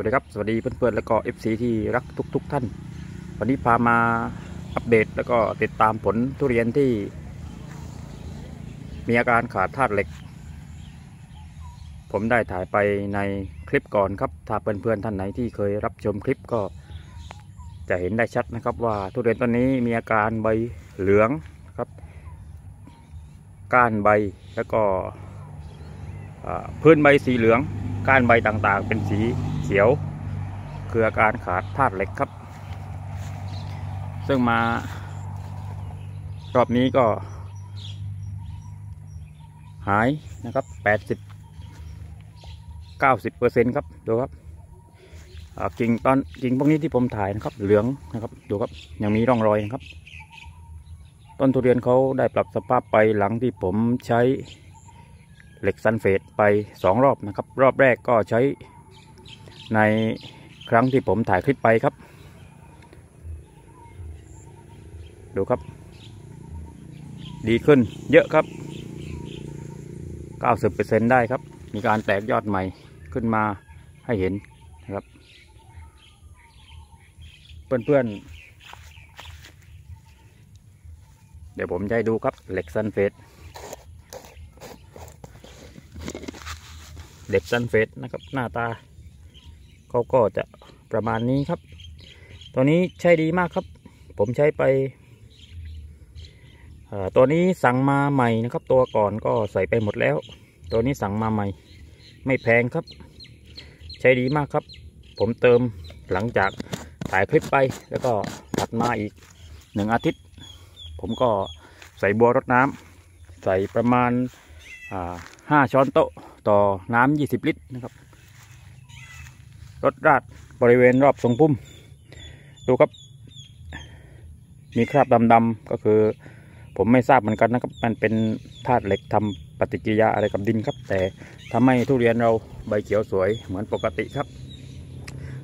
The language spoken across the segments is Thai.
วัสดีครับ สวัสดีเพื่อนๆ แล้วก็ FC ที่รักทุก ๆ ท่าน วันนี้พามาอัปเดตแล้วก็ติดตามผลทุเรียนที่ มีอาการขาดธาตุเหล็ก ผมได้ถ่ายไปในคลิปก่อนครับ ถ้าเพื่อนๆ ท่านไหนที่เคยรับชมคลิปก็จะเห็นได้ชัดนะครับว่าทุเรียนต้นนี้มีอาการใบเหลืองครับ ก้านใบแล้วก็พื้นใบสีเหลืองก้านใบต่างๆ เป็นสี เขียว คืออาการขาดธาตุเหล็กครับ ซึ่งมารอบนี้ก็ หายนะครับ80 90เก้าสิบเปอร์เซ็นครับ ดูครับกิ่งตอนกิ่งพวกนี้ที่ผมถ่ายนะครับ เหลืองนะครับ ดูครับ ยังมีร่องรอยนะครับ ต้นทุเรียนเขาได้ปรับสภาพไปหลังที่ผมใช้เหล็กซันเฟตไปสองรอบนะครับ รอบแรกก็ใช้ ในครั้งที่ผมถ่ายคลิปไปครับ ดูครับ ดีขึ้นเยอะครับ 90%ได้ครับ มีการแตกยอดใหม่ขึ้นมาให้เห็นนะครับ เพื่อนๆ เดี๋ยวผมจะให้ดูครับเหล็กซันเฟตเหล็กซันเฟตนะครับหน้าตา เขาก็จะประมาณนี้ครับตัวนี้ใช้ดีมากครับ ผมใช้ไปตัวนี้สั่งมาใหม่นะครับ ตัวก่อนก็ใส่ไปหมดแล้ว ตัวนี้สั่งมาใหม่ ไม่แพงครับ ใช้ดีมากครับ ผมเติมหลังจากถ่ายคลิปไปแล้วก็ถัดมาอีกหนึ่งอาทิตย์ ผมก็ใส่บัวรดน้ำใส่ประมาณห้าช้อนโต๊ะต่อน้ำยี่สิบลิตรนะครับ รถราดบริเวณรอบทรงพุ่ม ดูครับ มีคราบดำๆก็คือ ผมไม่ทราบเหมือนกันนะครับ มันเป็นธาตุเหล็กทำปฏิกิริยาอะไรกับดินครับ แต่ทำให้ทุเรียนเราใบเขียวสวยเหมือนปกติครับ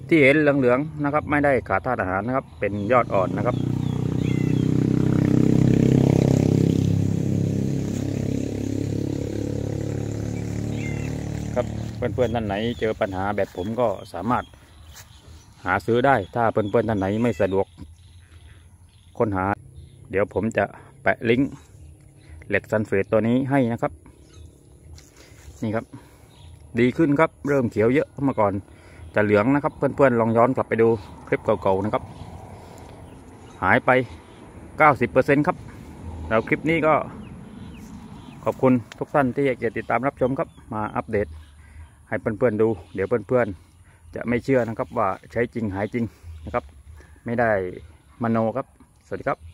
ที่เห็นเหลืองๆนะครับ ไม่ได้ขาดธาตุอาหารนะครับ เป็นยอดอ่อนนะครับ ครับ เพื่อนๆท่านไหนเจอปัญหาแบบผมก็สามารถหาซื้อได้ ถ้าเพื่อนๆท่านไหนไม่สะดวก ค้นหา เดี๋ยวผมจะแปะลิงก์เหล็กซันเฟตตัวนี้ให้นะครับ นี่ครับ ดีขึ้นครับเริ่มเขียวเยอะเมื่อก่อนจะเหลืองนะครับ เพื่อนๆลองย้อนกลับไปดูคลิปเก่าๆนะครับ หายไป 90%ครับแล้วคลิปนี้ก็ขอบคุณทุกท่านที่อยากติดตามรับชมครับ มาอัปเดต ให้เพื่อนๆดู เดี๋ยวเพื่อนๆจะไม่เชื่อนะครับว่าใช้จริงหายจริงนะครับ ไม่ได้มโนครับ สวัสดีครับ